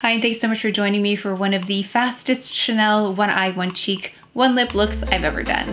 Hi, and thanks so much for joining me for one of the fastest Chanel one eye, one cheek, one lip looks I've ever done.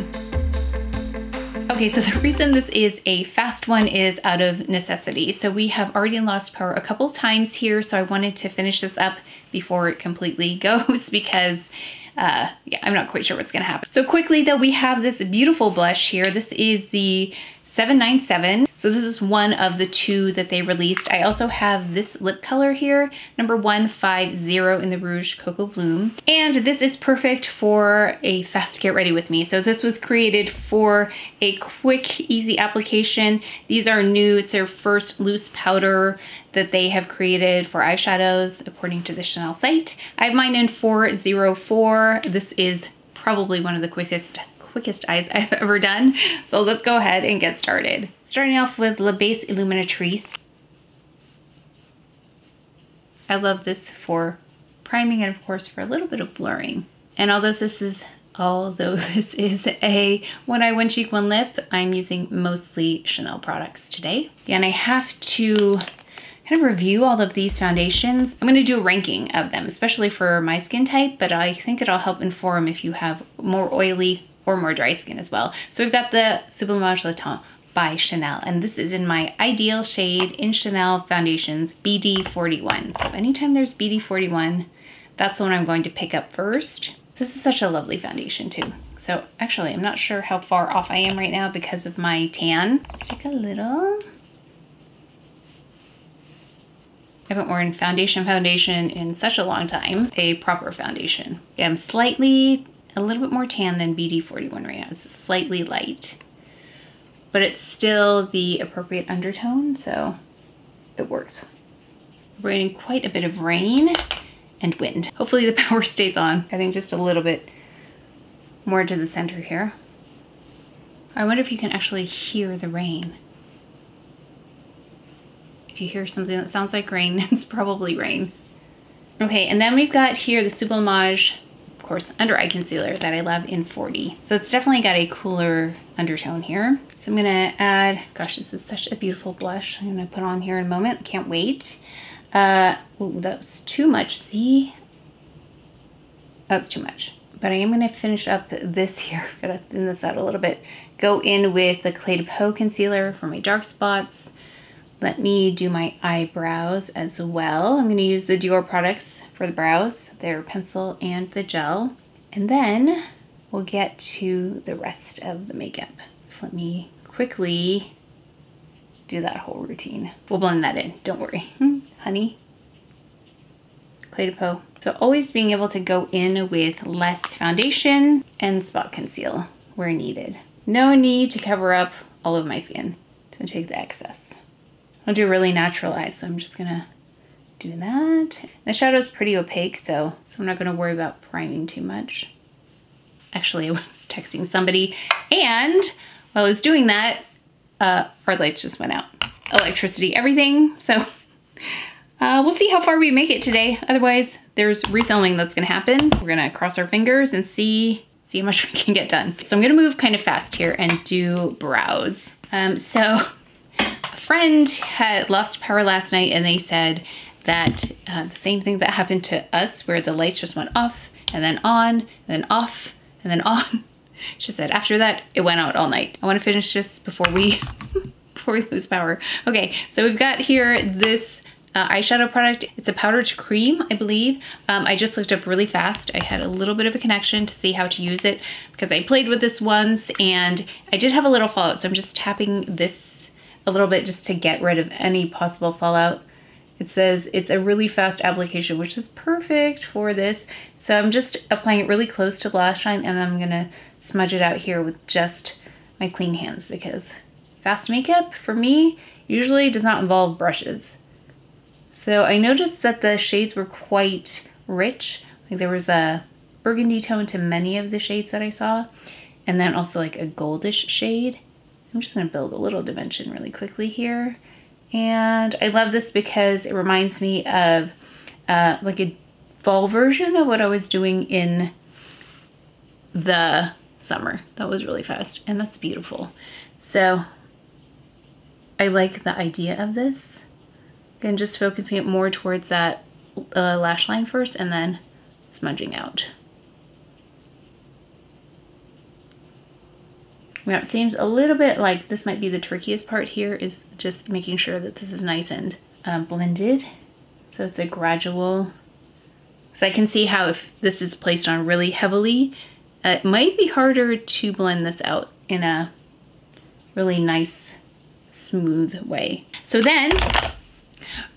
Okay, so the reason this is a fast one is out of necessity. So we have already lost power a couple times here, so I wanted to finish this up before it completely goes because uh, yeah, I'm not quite sure what's gonna happen. So quickly though, we have this beautiful blush here. This is the 797. So this is one of the two that they released. I also have this lip color here, number 150 in the Rouge Coco Bloom. And this is perfect for a fast get ready with me. So this was created for a quick, easy application. These are new, it's their first loose powder that they have created for eyeshadows, according to the Chanel site. I have mine in 404. This is probably one of the quickest quickest eyes I've ever done. So let's go ahead and get started. Starting off with La Base Illuminatrice. I love this for priming and of course for a little bit of blurring. And although this is although this is a one eye, one cheek, one lip, I'm using mostly Chanel products today. And I have to kind of review all of these foundations. I'm gonna do a ranking of them, especially for my skin type, but I think it'll help inform if you have more oily or more dry skin as well. So we've got the Sublimage Le Teint by Chanel, and this is in my ideal shade in Chanel Foundations, BD41. So anytime there's BD41, that's the one I'm going to pick up first. This is such a lovely foundation too. So actually, I'm not sure how far off I am right now because of my tan. Just take a little. I haven't worn foundation foundation in such a long time, a proper foundation. I'm slightly a little bit more tan than BD41 right now. It's slightly light, but it's still the appropriate undertone, so it works. We're getting quite a bit of rain and wind. Hopefully the power stays on. I think just a little bit more to the center here. I wonder if you can actually hear the rain. If you hear something that sounds like rain, it's probably rain. Okay, and then we've got here the Sublimage course, under eye concealer that I love in 40. So it's definitely got a cooler undertone here. So I'm gonna add, gosh, this is such a beautiful blush. I'm gonna put on here in a moment, can't wait. Uh, ooh, that's too much, see? That's too much. But I am gonna finish up this here, gotta thin this out a little bit. Go in with the Clé de Peau concealer for my dark spots. Let me do my eyebrows as well. I'm going to use the Dior products for the brows, their pencil and the gel. And then we'll get to the rest of the makeup. So let me quickly do that whole routine. We'll blend that in, don't worry. Honey, Clé de Peau. So always being able to go in with less foundation and spot conceal where needed. No need to cover up all of my skin. to take the excess. I'll do really natural eyes, so I'm just gonna do that. The shadow's pretty opaque, so I'm not gonna worry about priming too much. Actually, I was texting somebody, and while I was doing that, uh, our lights just went out. Electricity, everything, so uh, we'll see how far we make it today. Otherwise, there's refilming that's gonna happen. We're gonna cross our fingers and see, see how much we can get done. So I'm gonna move kind of fast here and do brows. Um, so friend had lost power last night and they said that uh, the same thing that happened to us where the lights just went off and then on and then off and then on. She said after that it went out all night. I want to finish this before we before we lose power. Okay, so we've got here this uh, eyeshadow product. It's a powdered cream, I believe. Um, I just looked up really fast. I had a little bit of a connection to see how to use it because I played with this once and I did have a little fallout. So I'm just tapping this a little bit just to get rid of any possible fallout. It says it's a really fast application, which is perfect for this. So I'm just applying it really close to the lash line and I'm gonna smudge it out here with just my clean hands because fast makeup for me usually does not involve brushes. So I noticed that the shades were quite rich. Like there was a burgundy tone to many of the shades that I saw and then also like a goldish shade. I'm just gonna build a little dimension really quickly here. And I love this because it reminds me of uh, like a fall version of what I was doing in the summer. That was really fast and that's beautiful. So I like the idea of this. and just focusing it more towards that uh, lash line first and then smudging out. Now it seems a little bit like this might be the trickiest part here is just making sure that this is nice and um, blended. So it's a gradual, so I can see how if this is placed on really heavily, uh, it might be harder to blend this out in a really nice, smooth way. So then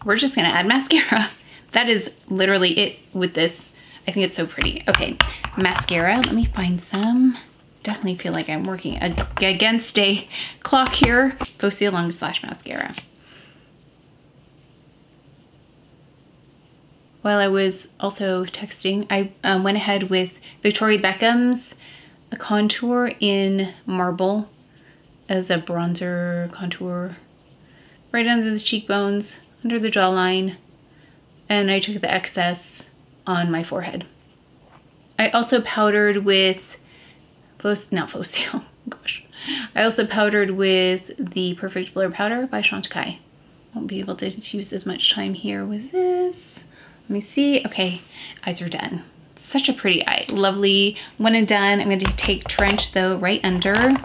we're just gonna add mascara. That is literally it with this. I think it's so pretty. Okay, mascara, let me find some definitely feel like I'm working against a clock here. Focia Long Slash Mascara. While I was also texting, I um, went ahead with Victoria Beckham's a contour in Marble as a bronzer contour right under the cheekbones, under the jawline, and I took the excess on my forehead. I also powdered with Fos not Fossil, gosh. I also powdered with the Perfect Blur Powder by Chantecaille. Won't be able to use as much time here with this. Let me see. Okay, eyes are done. Such a pretty eye. Lovely. One and done. I'm going to take Trench though right under.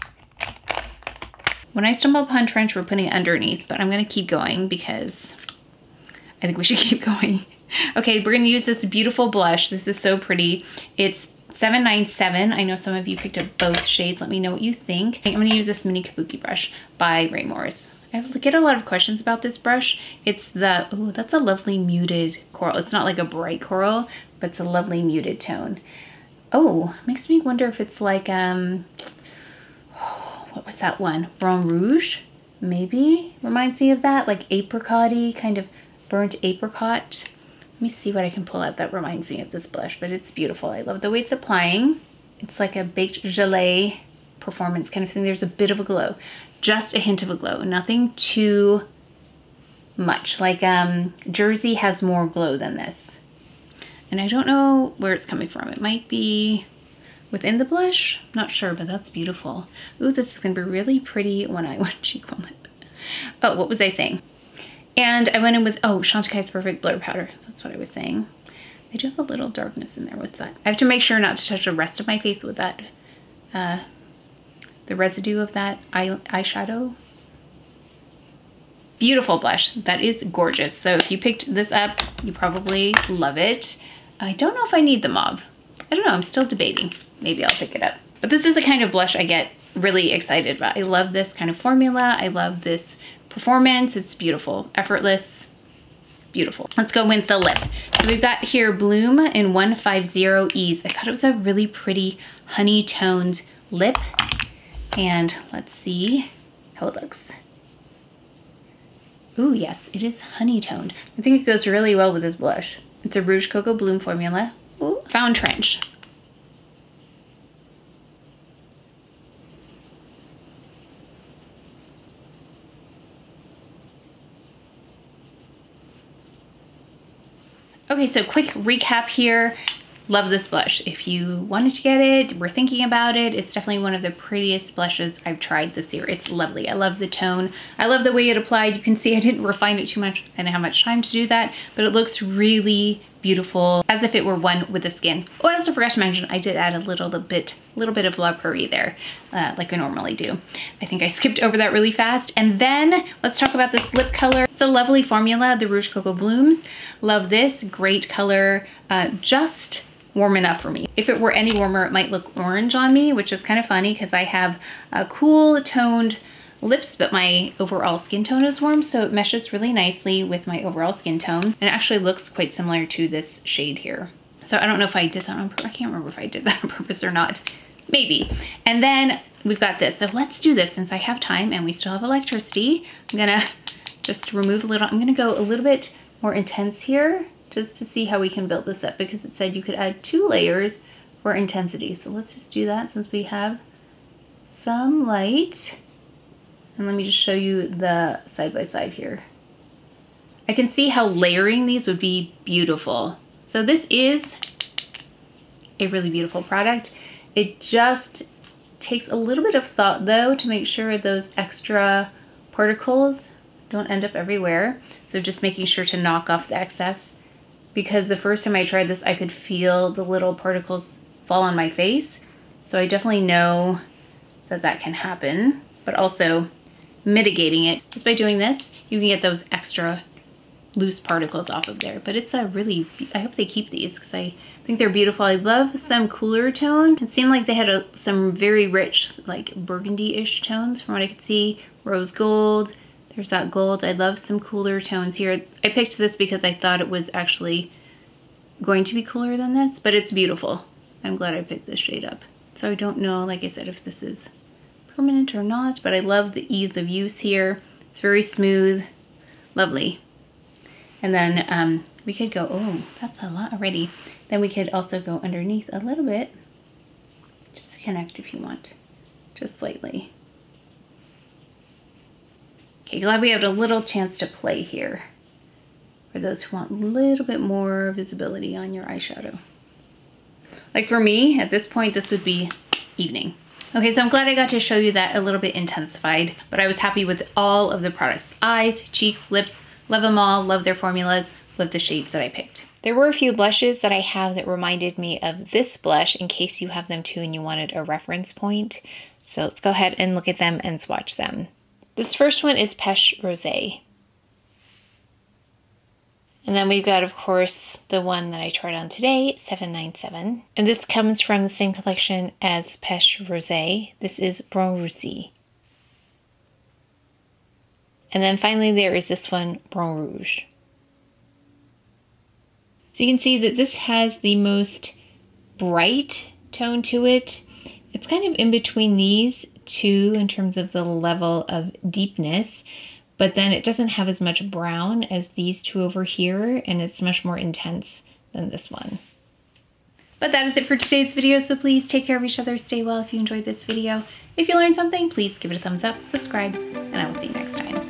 When I stumble upon Trench, we're putting it underneath, but I'm going to keep going because I think we should keep going. Okay, we're going to use this beautiful blush. This is so pretty. It's 797. I know some of you picked up both shades. Let me know what you think. I'm to use this mini kabuki brush by Raymores. I get a lot of questions about this brush. It's the, oh, that's a lovely muted coral. It's not like a bright coral, but it's a lovely muted tone. Oh, makes me wonder if it's like, um, what was that one? Brun Rouge, maybe? Reminds me of that, like apricot kind of burnt apricot me see what I can pull out that reminds me of this blush, but it's beautiful. I love the way it's applying. It's like a baked gelée performance kind of thing. There's a bit of a glow, just a hint of a glow, nothing too much. Like um, Jersey has more glow than this. And I don't know where it's coming from. It might be within the blush. I'm not sure, but that's beautiful. Ooh, this is gonna be really pretty when I want cheek one lip. Oh, what was I saying? And I went in with, oh, Chantecaille's Perfect Blur Powder. That's what I was saying. I do have a little darkness in there. What's that? I have to make sure not to touch the rest of my face with that, uh, the residue of that eye eyeshadow. Beautiful blush. That is gorgeous. So if you picked this up, you probably love it. I don't know if I need the mauve. I don't know. I'm still debating. Maybe I'll pick it up. But this is a kind of blush I get really excited about. I love this kind of formula. I love this performance. It's beautiful, effortless, beautiful. Let's go with the lip. So we've got here Bloom in 150 Ease. I thought it was a really pretty honey toned lip. And let's see how it looks. Ooh, yes, it is honey toned. I think it goes really well with this blush. It's a Rouge Coco Bloom formula. Ooh, Found Trench. Okay, so quick recap here. Love this blush. If you wanted to get it, we're thinking about it, it's definitely one of the prettiest blushes I've tried this year. It's lovely. I love the tone. I love the way it applied. You can see I didn't refine it too much. I didn't have much time to do that, but it looks really beautiful as if it were one with the skin. Oh, I also forgot to mention I did add a little bit, little bit of La Prairie there, uh, like I normally do. I think I skipped over that really fast. And then let's talk about this lip color. It's a lovely formula, the Rouge Coco Blooms. Love this, great color, uh, just warm enough for me. If it were any warmer, it might look orange on me, which is kind of funny because I have a cool toned lips, but my overall skin tone is warm, so it meshes really nicely with my overall skin tone. And it actually looks quite similar to this shade here. So I don't know if I did that on purpose. I can't remember if I did that on purpose or not. Maybe. And then we've got this. So let's do this since I have time and we still have electricity. I'm gonna just remove a little, I'm gonna go a little bit more intense here just to see how we can build this up because it said you could add two layers for intensity. So let's just do that since we have some light. And let me just show you the side by side here. I can see how layering these would be beautiful. So this is a really beautiful product. It just takes a little bit of thought though to make sure those extra particles don't end up everywhere. So just making sure to knock off the excess because the first time I tried this, I could feel the little particles fall on my face. So I definitely know that that can happen, but also mitigating it just by doing this, you can get those extra loose particles off of there. But it's a really, I hope they keep these because I think they're beautiful. I love some cooler tone. It seemed like they had a, some very rich, like burgundy-ish tones from what I could see. Rose gold, there's that gold. I love some cooler tones here. I picked this because I thought it was actually going to be cooler than this, but it's beautiful. I'm glad I picked this shade up. So I don't know, like I said, if this is permanent or not, but I love the ease of use here. It's very smooth, lovely. And then um, we could go, oh, that's a lot already. Then we could also go underneath a little bit, just connect if you want, just slightly. Okay, glad we had a little chance to play here for those who want a little bit more visibility on your eyeshadow. Like for me, at this point, this would be evening. Okay, so I'm glad I got to show you that a little bit intensified, but I was happy with all of the products. Eyes, cheeks, lips, love them all, love their formulas, love the shades that I picked. There were a few blushes that I have that reminded me of this blush in case you have them too and you wanted a reference point. So let's go ahead and look at them and swatch them. This first one is Peche Rosé. And then we've got, of course, the one that I tried on today, 797. And this comes from the same collection as Peche Rosé. This is Brun Roussi. And then finally there is this one, Brun Rouge. So you can see that this has the most bright tone to it. It's kind of in between these two in terms of the level of deepness but then it doesn't have as much brown as these two over here, and it's much more intense than this one. But that is it for today's video, so please take care of each other, stay well if you enjoyed this video. If you learned something, please give it a thumbs up, subscribe, and I will see you next time.